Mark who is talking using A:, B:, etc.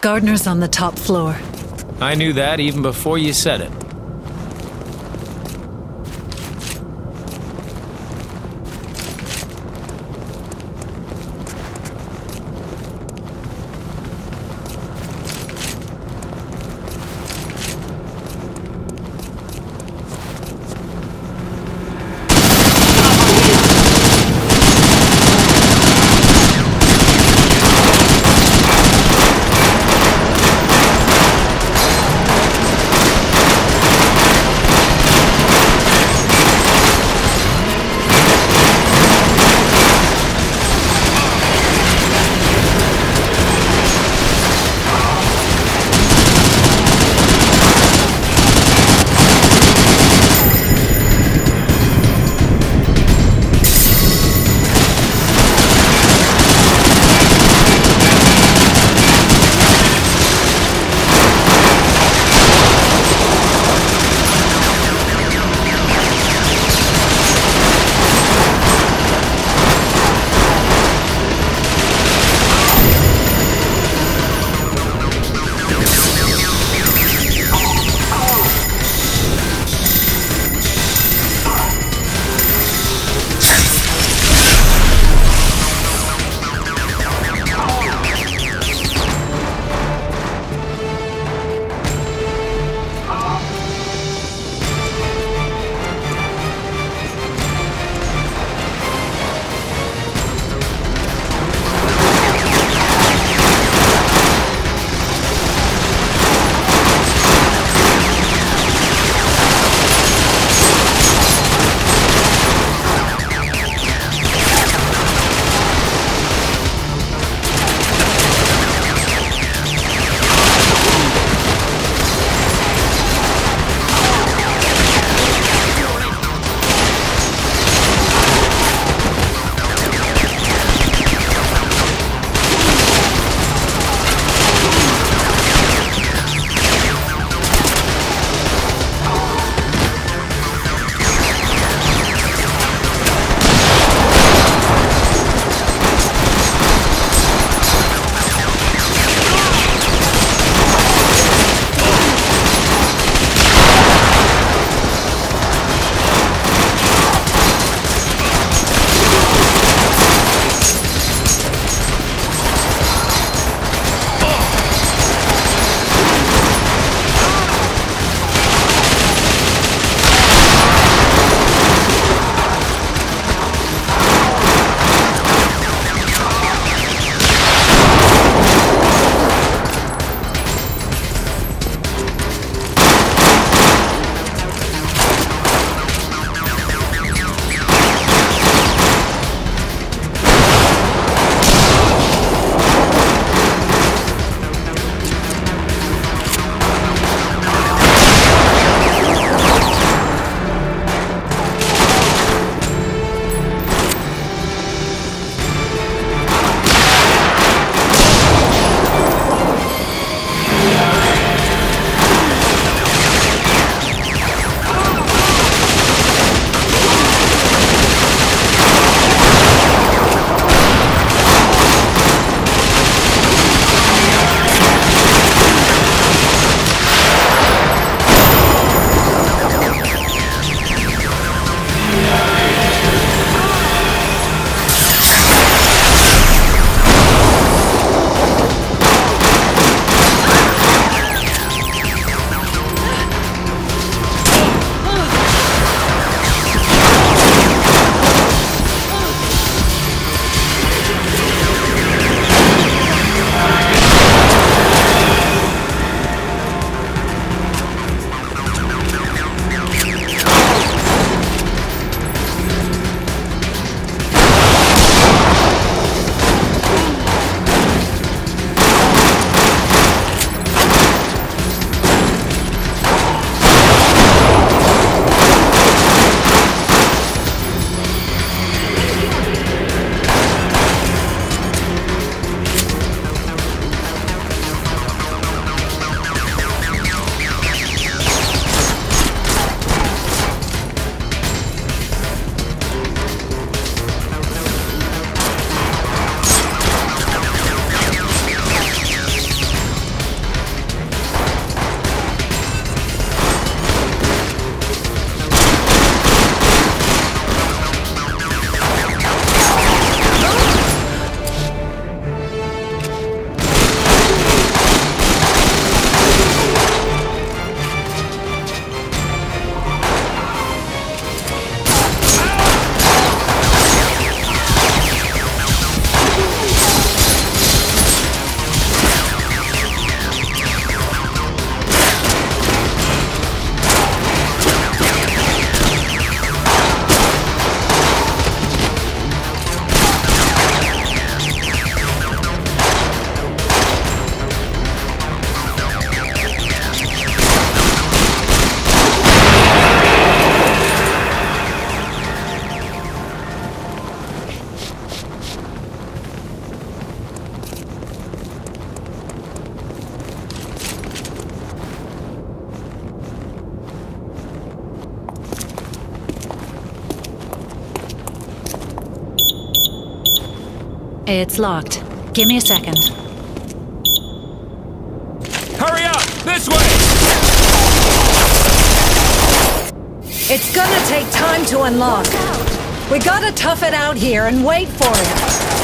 A: Gardener's on
B: the top floor.
C: I knew that even before you said it.
A: It's locked. Give me a second.
C: Hurry up! This way!
A: It's gonna take time to unlock. We gotta tough it out here and wait for it.